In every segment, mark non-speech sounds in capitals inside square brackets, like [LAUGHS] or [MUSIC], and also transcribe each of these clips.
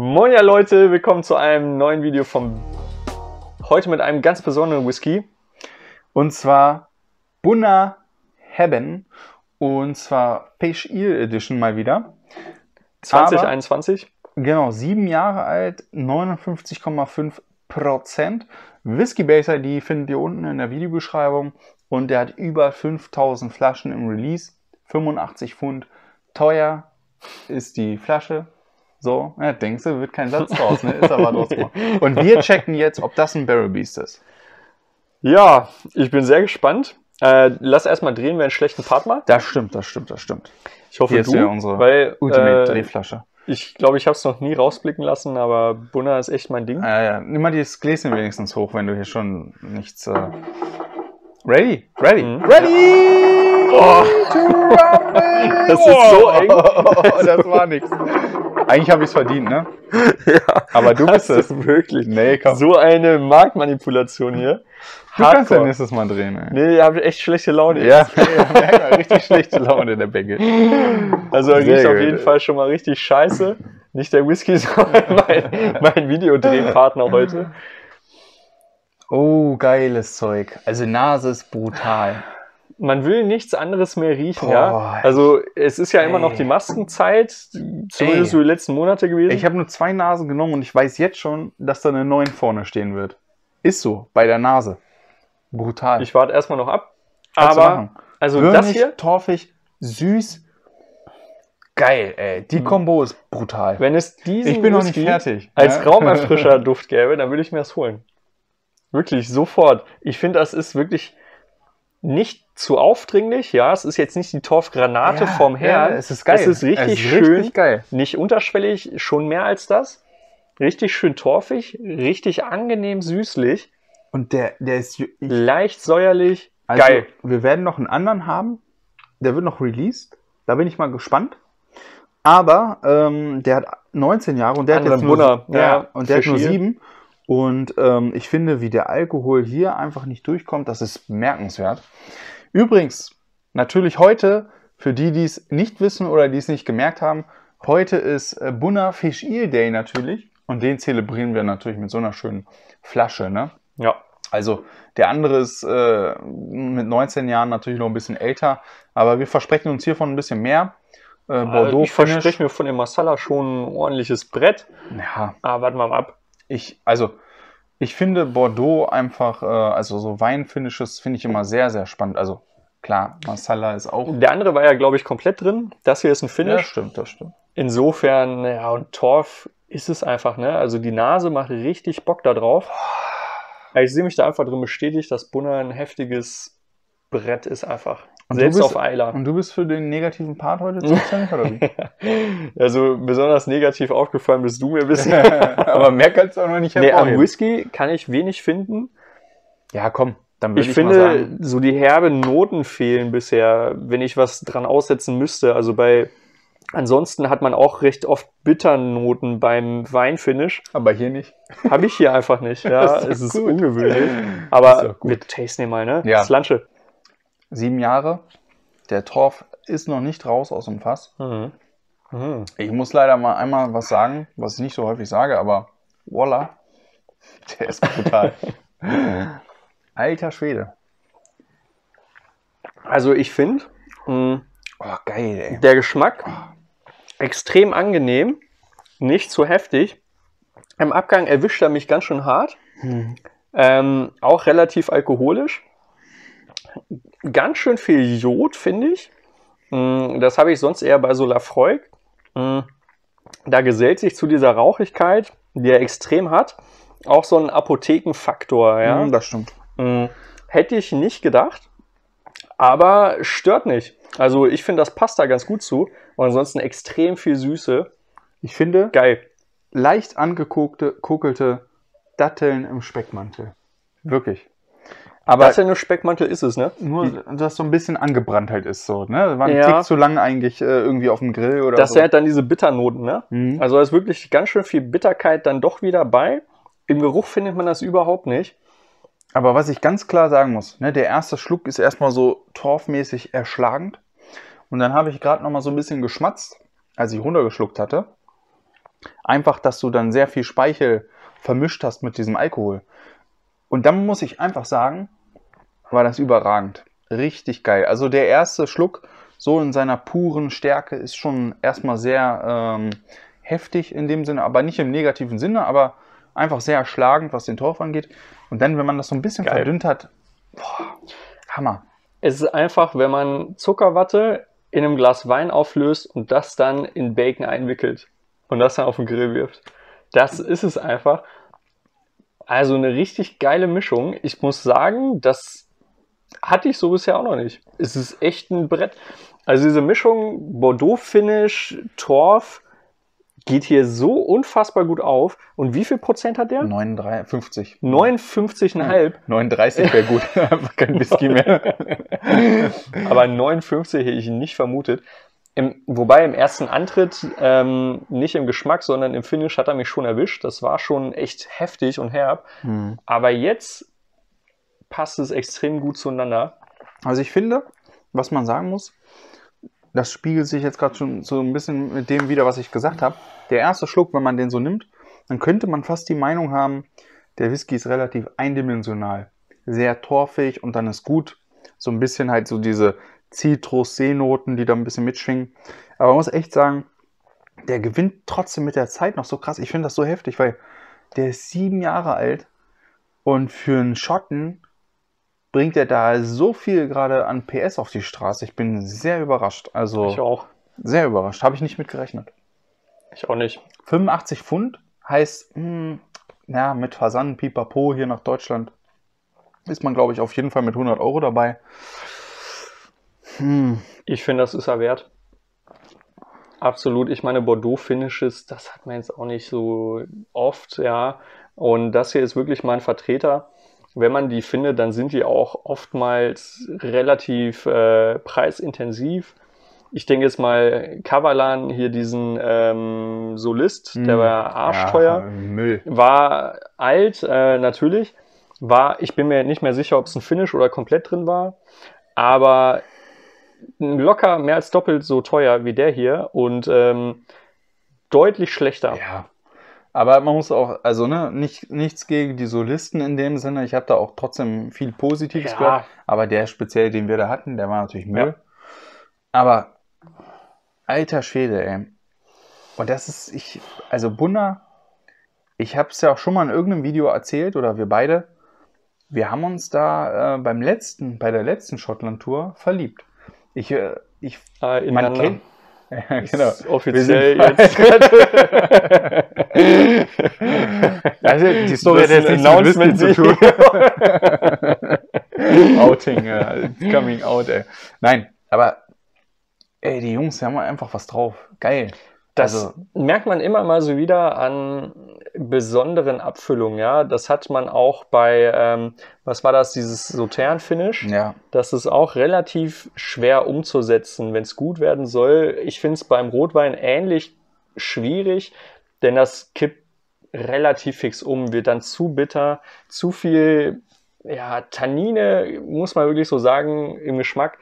Moin ja Leute, willkommen zu einem neuen Video vom heute mit einem ganz besonderen Whisky. Und zwar Bunna Heaven und zwar Fish Eel Edition mal wieder. 2021. Genau, sieben Jahre alt, 59,5 Prozent. Whisky Base ID findet ihr unten in der Videobeschreibung und der hat über 5000 Flaschen im Release, 85 Pfund. Teuer ist die Flasche. So, ja, denkst du, wird kein Satz draus, ne? Ist aber trotzdem. Und wir checken jetzt, ob das ein Barrel Beast ist. Ja, ich bin sehr gespannt. Äh, lass erstmal drehen, wer einen schlechten Part macht. Das stimmt, das stimmt, das stimmt. Ich hoffe, Hier ist du, ja unsere weil Ultimate äh, Drehflasche. ich glaube, ich habe es noch nie rausblicken lassen, aber Bunna ist echt mein Ding. Ja, ja. Nimm mal dieses Gläschen wenigstens hoch, wenn du hier schon nichts. Äh... Ready? Ready? Mhm. Ready! Oh. Das ist so eng. [LAUGHS] Das war nichts. Eigentlich habe ich es verdient, ne? [LAUGHS] ja, Aber du bist es. wirklich. Nee, komm. So eine Marktmanipulation hier. du kannst ja Hardcore. nächstes Mal drehen, ey. Nee, ihr habt echt schlechte Laune. Ja, [LAUGHS] richtig schlechte Laune in der Bänke. Also er riecht auf jeden Fall schon mal richtig scheiße. Nicht der Whisky, sondern mein, mein Videodrehpartner heute. Oh, geiles Zeug. Also Nase ist brutal. Man will nichts anderes mehr riechen, Boah. ja. Also es ist ja immer noch Ey. die Maskenzeit, zumindest Ey. so die letzten Monate gewesen. Ich habe nur zwei Nasen genommen und ich weiß jetzt schon, dass da eine 9 vorne stehen wird. Ist so, bei der Nase. Brutal. Ich warte erstmal noch ab. Kannst Aber, also Würmig, das hier, torfig, süß. Geil, ey. Die Mhm. Kombo ist brutal. wenn es diesen Ich bin noch nicht fertig. als Ja? Raumerfrischer [LAUGHS] Duft gäbe, dann würde ich mir das holen. Wirklich, sofort. Ich finde, das ist wirklich nicht zu aufdringlich, ja, es ist jetzt nicht die Torfgranate ja, vom Herrn. Ja, es ist geil. Es ist richtig es ist schön, richtig geil. nicht unterschwellig, schon mehr als das. Richtig schön torfig, richtig angenehm süßlich. Und der, der ist leicht säuerlich, also, geil. Wir werden noch einen anderen haben, der wird noch released. Da bin ich mal gespannt. Aber ähm, der hat 19 Jahre und der Andere hat jetzt nur, ja, ja, und der hat nur 7. Und ähm, ich finde, wie der Alkohol hier einfach nicht durchkommt, das ist bemerkenswert. Übrigens, natürlich heute, für die, die es nicht wissen oder die es nicht gemerkt haben, heute ist äh, Bunna Fish Eel Day natürlich. Und den zelebrieren wir natürlich mit so einer schönen Flasche, ne? Ja. Also der andere ist äh, mit 19 Jahren natürlich noch ein bisschen älter, aber wir versprechen uns hiervon ein bisschen mehr. Äh, Bordeaux ich verspreche mir von dem Masala schon ein ordentliches Brett. Ja, Aber warten wir mal ab. Ich, also ich finde Bordeaux einfach, äh, also so Weinfinishes finde ich immer sehr, sehr spannend. Also klar, Masala ist auch. Der andere war ja, glaube ich, komplett drin. Das hier ist ein Ja, Finish. stimmt, das stimmt. Insofern, ja, und Torf ist es einfach, ne? Also die Nase macht richtig Bock da drauf. Ja, Ich sehe mich da einfach drin bestätigt, dass Bunner ein heftiges Brett ist einfach. Und Selbst bist- auf Eiler. Und du bist für den negativen Part heute zuständig, oder wie? [LAUGHS] Also besonders negativ aufgefallen bist du mir bisher. [LAUGHS] aber mehr kannst du auch noch nicht nee, am hervorheben. Whisky kann ich wenig finden. ja, komm, dann würde Ich, ich, mal finde, sagen. so die herben Noten fehlen bisher, wenn ich was dran aussetzen müsste. Also bei ansonsten hat man auch recht oft Bitternoten beim Weinfinish. Aber hier nicht. Habe ich hier einfach nicht. [LAUGHS] Ja, Das ist es ist gut. ungewöhnlich. Ist Aber gut. wir tasten mal, ne? Ja. Slanche. Sieben Jahre. Der Torf ist noch nicht raus aus dem Fass. Mhm. Mhm. Ich muss leider mal einmal was sagen, was ich nicht so häufig sage, aber voila, [LAUGHS] der ist brutal. [LAUGHS] Alter Schwede. Also ich finde, mh, Oh, der Geschmack extrem angenehm, nicht zu heftig. Im Abgang erwischt er mich ganz schön hart. Hm. Ähm, auch relativ alkoholisch. Ganz schön viel Jod, finde ich. Mm, Das habe ich sonst eher bei so Lafroig. Mm, Da gesellt sich zu dieser Rauchigkeit, die er extrem hat, auch so ein Apothekenfaktor. Ja? Hm, Das stimmt. Mm, Hätte ich nicht gedacht, aber stört nicht. Also ich finde, das passt da ganz gut zu. Und ansonsten extrem viel Süße. Ich finde, Geil. leicht angekokte, kokelte Datteln im Speckmantel. Wirklich. Aber das ja nur Speckmantel ist es, ne? nur, dass so ein bisschen angebrannt halt ist. So, ne? War ein Ja. Tick zu lang eigentlich äh, irgendwie auf dem Grill oder Das so. hat dann diese Bitternoten, ne? Mhm. Also da ist wirklich ganz schön viel Bitterkeit dann doch wieder bei. Im Geruch findet man das überhaupt nicht. Aber was ich ganz klar sagen muss, ne, der erste Schluck ist erstmal so torfmäßig erschlagend. Und dann habe ich gerade noch mal so ein bisschen geschmatzt, als ich runtergeschluckt hatte. Einfach, dass du dann sehr viel Speichel vermischt hast mit diesem Alkohol. Und dann muss ich einfach sagen, war das überragend. Richtig geil. Also der erste Schluck, so in seiner puren Stärke, ist schon erstmal sehr ähm, heftig in dem Sinne, aber nicht im negativen Sinne, aber einfach sehr erschlagend, was den Torf angeht. Und dann, wenn man das so ein bisschen Geil. verdünnt hat, boah, Hammer. Es ist einfach, wenn man Zuckerwatte in einem Glas Wein auflöst und das dann in Bacon einwickelt und das dann auf den Grill wirft. Das ist es einfach. Also eine richtig geile Mischung. Ich muss sagen, das hatte ich so bisher auch noch nicht. Es ist echt ein Brett. Also diese Mischung Bordeaux-Finish, Torf geht hier so unfassbar gut auf. Und wie viel Prozent hat der? 59. 59,5. 39 wäre gut. [LAUGHS] Einfach kein Whisky mehr. [LAUGHS] Aber 59 hätte ich nicht vermutet. Im, wobei im ersten Antritt ähm, nicht im Geschmack, sondern im Finish hat er mich schon erwischt. Das war schon echt heftig und herb. Hm. Aber jetzt passt es extrem gut zueinander. Also ich finde, was man sagen muss, das spiegelt sich jetzt gerade schon so ein bisschen mit dem wieder, was ich gesagt habe. Der erste Schluck, wenn man den so nimmt, dann könnte man fast die Meinung haben, der Whisky ist relativ eindimensional. Sehr torfig und dann ist gut. So ein bisschen halt so diese Zitrus-Seenoten, die da ein bisschen mitschwingen. Aber man muss echt sagen, der gewinnt trotzdem mit der Zeit noch so krass. Ich finde das so heftig, weil der ist sieben Jahre alt und für einen Schotten bringt er da so viel gerade an PS auf die Straße. Ich bin sehr überrascht. Also Ich auch. sehr überrascht. Habe ich nicht mit gerechnet. Ich auch nicht. 85 Pfund heißt, hm, ja, mit Versand, Pipapo hier nach Deutschland ist man, glaube ich, auf jeden Fall mit 100 Euro dabei. Hm, Ich finde, das ist er wert. Absolut. Ich meine, Bordeaux-Finishes, das hat man jetzt auch nicht so oft, ja. Und das hier ist wirklich mal ein Vertreter. Wenn man die findet, dann sind die auch oftmals relativ äh, preisintensiv. Ich denke jetzt mal, Kavalan, hier diesen ähm, Solist, der Hm. war arschteuer. Ja, Müll. War alt, äh, natürlich. War, ich bin mir nicht mehr sicher, ob es ein Finish oder komplett drin war. Aber locker mehr als doppelt so teuer wie der hier und ähm, deutlich schlechter. Ja. Aber man muss auch, also ne, nicht, nichts gegen die Solisten in dem Sinne. Ich habe da auch trotzdem viel Positives Ja. gehört. Aber der speziell, den wir da hatten, der war natürlich Müll. Ja. Aber alter Schwede, ey. Und das ist, ich, also Bunna, ich habe es ja auch schon mal in irgendeinem Video erzählt, oder wir beide, wir haben uns da äh, beim letzten, bei der letzten Schottland-Tour verliebt. Ich, äh, ich, Äh, man kennt, ja, genau. Offiziell jetzt. [LAUGHS] Also die Story Das hat ist jetzt ein nichts mit Whisky zu Announcement. tun. [LAUGHS] Outing, ja, coming out, ey. Nein, aber ey, die Jungs, die haben einfach was drauf. Geil. Das Also- merkt man immer mal so wieder an besonderen Abfüllungen, ja. Das hat man auch bei, ähm, was war das, dieses Sautern-Finish? Ja, Das ist auch relativ schwer umzusetzen, wenn es gut werden soll. Ich finde es beim Rotwein ähnlich schwierig, denn das kippt relativ fix um, wird dann zu bitter, zu viel ja, Tannine, muss man wirklich so sagen, im Geschmack.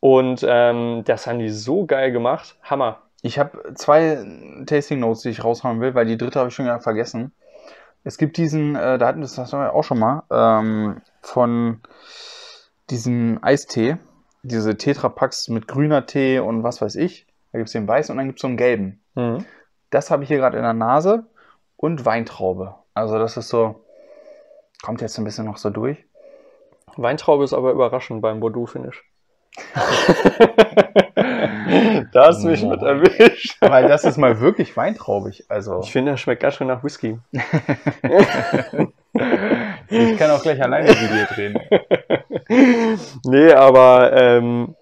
Und ähm, das haben die so geil gemacht. Hammer. Ich habe zwei Tasting Notes, die ich raushauen will, weil die dritte habe ich schon wieder vergessen. Es gibt diesen, äh, da hatten wir das auch schon mal, ähm, von diesem Eistee, diese Tetrapacks mit grüner Tee und was weiß ich. Da gibt es den weißen und dann gibt es so einen gelben. Mhm. Das habe ich hier gerade in der Nase und Weintraube. Also das ist so, kommt jetzt ein bisschen noch so durch. Weintraube ist aber überraschend beim Bordeaux-Finish. [LAUGHS] da hast du mich mit erwischt. [LAUGHS] Weil das ist mal wirklich weintraubig. Also Ich finde, das schmeckt ganz schön nach Whisky. [LAUGHS] [LAUGHS] ich kann auch gleich alleine mit dir drehen. nee, aber ähm,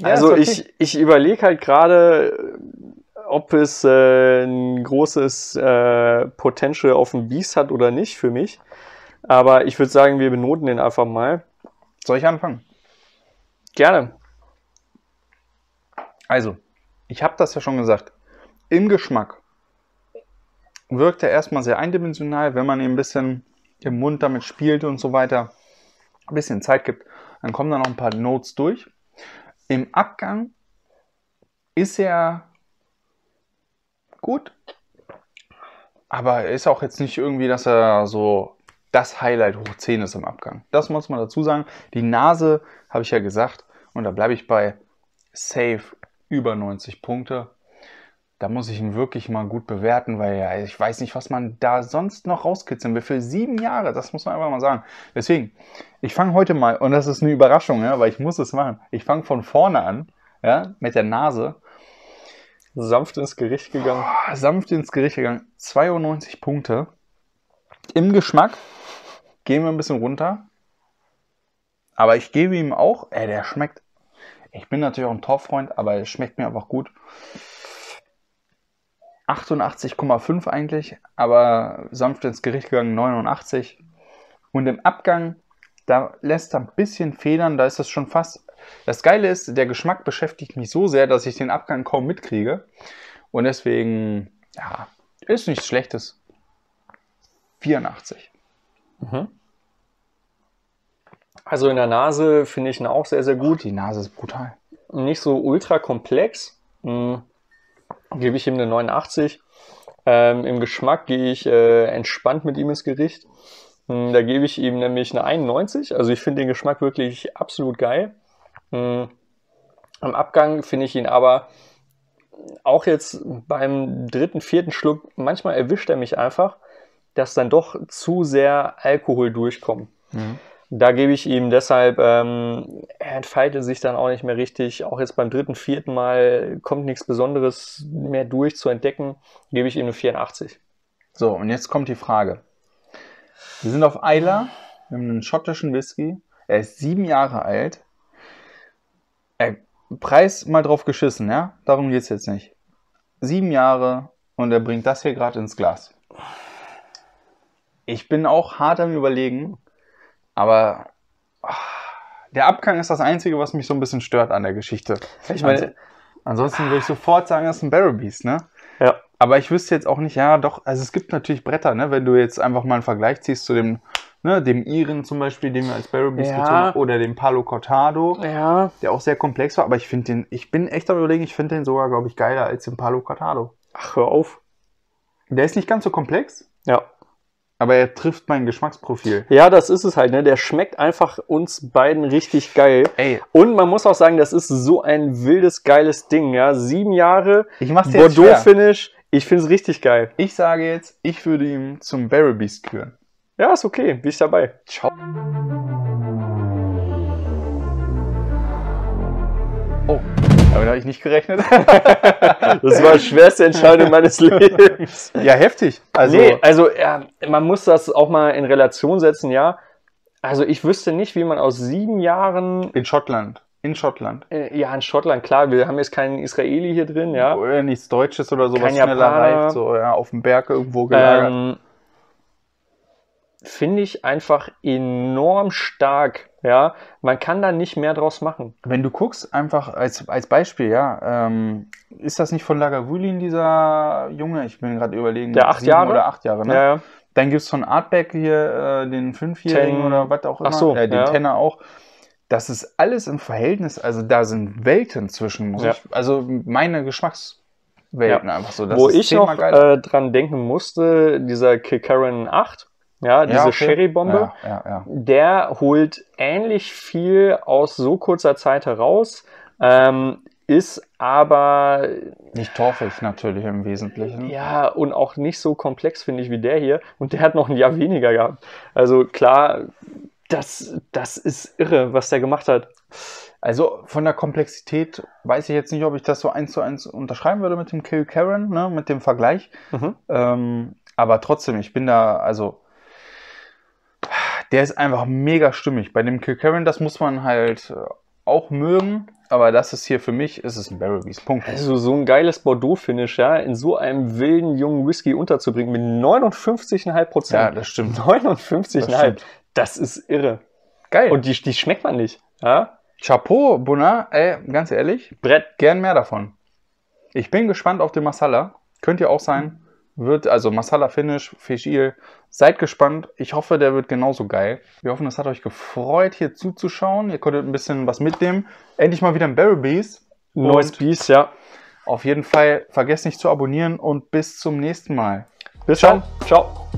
Ja, also okay. ich, ich überlege halt gerade, ob es äh, ein großes äh, Potential auf dem Biest hat oder nicht für mich. Aber ich würde sagen, wir benoten den einfach mal. Soll ich anfangen? Gerne. Also, ich habe das ja schon gesagt. Im Geschmack wirkt er erstmal sehr eindimensional, wenn man ihm ein bisschen im Mund damit spielt und so weiter, ein bisschen Zeit gibt, dann kommen da noch ein paar Notes durch. Im Abgang ist er gut. Aber er ist auch jetzt nicht irgendwie, dass er so das Highlight hoch 10 ist im Abgang. Das muss man dazu sagen. Die Nase, habe ich ja gesagt, und da bleibe ich bei safe über 90 Punkte. Da muss ich ihn wirklich mal gut bewerten, weil ja, ich weiß nicht, was man da sonst noch rauskitzeln will. Für sieben Jahre, das muss man einfach mal sagen. Deswegen, ich fange heute mal, und das ist eine Überraschung, ja, weil ich muss es machen. Ich fange von vorne an, ja, mit der Nase. Sanft ins Gericht gegangen. Oh, sanft ins Gericht gegangen. 92 Punkte. Im Geschmack gehen wir ein bisschen runter. Aber ich gebe ihm auch, ey, der schmeckt. Ich bin natürlich auch ein Torfreund, aber er schmeckt mir einfach gut. 88,5 eigentlich, aber sanft ins Gericht gegangen 89. Und im Abgang, da lässt er ein bisschen federn, da ist das schon fast. Das Geile ist, der Geschmack beschäftigt mich so sehr, dass ich den Abgang kaum mitkriege. Und deswegen, ja, ist nichts Schlechtes. 84. Mhm. Also in der Nase finde ich ihn auch sehr, sehr gut. Die Nase ist brutal. Nicht so ultra komplex. Mhm. Gebe ich ihm eine 89. Ähm, Im Geschmack gehe ich äh, entspannt mit ihm ins Gericht. Mhm, da gebe ich ihm nämlich eine 91. Also ich finde den Geschmack wirklich absolut geil. Mhm. Am Abgang finde ich ihn aber auch jetzt beim dritten, vierten Schluck, manchmal erwischt er mich einfach, dass dann doch zu sehr Alkohol durchkommt. Mhm. Da gebe ich ihm deshalb, ähm, er entfaltet sich dann auch nicht mehr richtig. Auch jetzt beim dritten, vierten Mal kommt nichts Besonderes mehr durch zu entdecken. Gebe ich ihm eine 84. So, und jetzt kommt die Frage. Wir sind auf Eiler, wir haben einen schottischen Whisky. Er ist sieben Jahre alt. Er, Preis mal drauf geschissen, ja? Darum geht es jetzt nicht. Sieben Jahre und er bringt das hier gerade ins Glas. Ich bin auch hart am Überlegen, aber ah, der Abgang ist das Einzige, was mich so ein bisschen stört an der Geschichte. Ich meine, ansonsten würde ich sofort sagen, das ist ein Barrel Beast, ne? ja. Aber ich wüsste jetzt auch nicht, ja, doch, also es gibt natürlich Bretter, ne? Wenn du jetzt einfach mal einen Vergleich ziehst zu dem, ne, dem Iren zum Beispiel, den wir als Barrel Beast Ja. gezogen haben, oder dem Palo Cortado, Ja, der auch sehr komplex war, aber ich finde den, ich bin echt am überlegen, ich finde den sogar, glaube ich, geiler als den Palo Cortado. ach, hör auf. Der ist nicht ganz so komplex, Ja. Aber er trifft mein Geschmacksprofil. Ja, das ist es halt, ne? Der schmeckt einfach uns beiden richtig geil. Ey, Und man muss auch sagen, das ist so ein wildes, geiles Ding, ja. Sieben Jahre, ich mach's dir jetzt schwer. Bordeaux-Finish. Ich finde es richtig geil. Ich sage jetzt, ich würde ihn zum Barrel Beast küren. Ja, ist okay. Bin ich dabei. Ciao. Damit habe ich nicht gerechnet. [LAUGHS] Das war die schwerste Entscheidung meines Lebens. ja, heftig. Also, nee, also ja, man muss das auch mal in Relation setzen, ja. Also ich wüsste nicht, wie man aus sieben Jahren, in Schottland. In Schottland. äh, ja in Schottland, klar, wir haben jetzt keinen Israeli hier drin, ja. Oder nichts Deutsches oder sowas Kein schneller reift, so ja, auf dem Berg irgendwo gelagert. Ähm, Finde ich einfach enorm stark, ja. Man kann da nicht mehr draus machen. Wenn du guckst, einfach als, als Beispiel, ja, ähm, ist das nicht von Lagavulin dieser Junge? Ich bin gerade überlegen. Der acht Jahre? Oder acht Jahre, ne? Ja, ja. Dann gibt es von Artback hier äh, den Fünfjährigen Ten- oder was auch immer. Ach so, äh, den ja. Tenner auch. Das ist alles im Verhältnis, also da sind Welten zwischen, Ja. ich, also meine Geschmackswelten einfach so. Das Wo ich noch äh, dran denken musste, dieser Kilkerran 8, ja, diese Ja, okay. Sherry-Bombe, Ja, ja, der holt ähnlich viel aus so kurzer Zeit heraus, ähm, ist aber Nicht torfig natürlich im Wesentlichen. ja und auch nicht so komplex, finde ich, wie der hier. Und der hat noch ein Jahr weniger gehabt. Also klar, das, das ist irre, was der gemacht hat. Also von der Komplexität weiß ich jetzt nicht, ob ich das so eins zu eins unterschreiben würde mit dem Kill Karen, ne, mit dem Vergleich. Mhm. Ähm, aber trotzdem, ich bin da, also der ist einfach mega stimmig. Bei dem Kill Karen, das muss man halt äh, auch mögen, aber das ist hier für mich, ist es ein Barrel Beast. Punkt. Also so ein geiles Bordeaux-Finish, ja, in so einem wilden jungen Whisky unterzubringen mit 59,5% ja, Prozent. das stimmt. 59,5. Das stimmt. Das ist irre. Geil. Und die, die schmeckt man nicht. Ja? Chapeau, Bonnat, ey, ganz ehrlich, Brett. gern mehr davon. Ich bin gespannt auf den Masala. Könnt ihr auch sein. Wird, also Masala Finish, Fischil. Seid gespannt. Ich hoffe, der wird genauso geil. Wir hoffen, es hat euch gefreut, hier zuzuschauen. Ihr konntet ein bisschen was mitnehmen. Endlich mal wieder ein Barrel Beast. Neues Biest, ja. Auf jeden Fall vergesst nicht zu abonnieren und bis zum nächsten Mal. Bis dann. Ciao.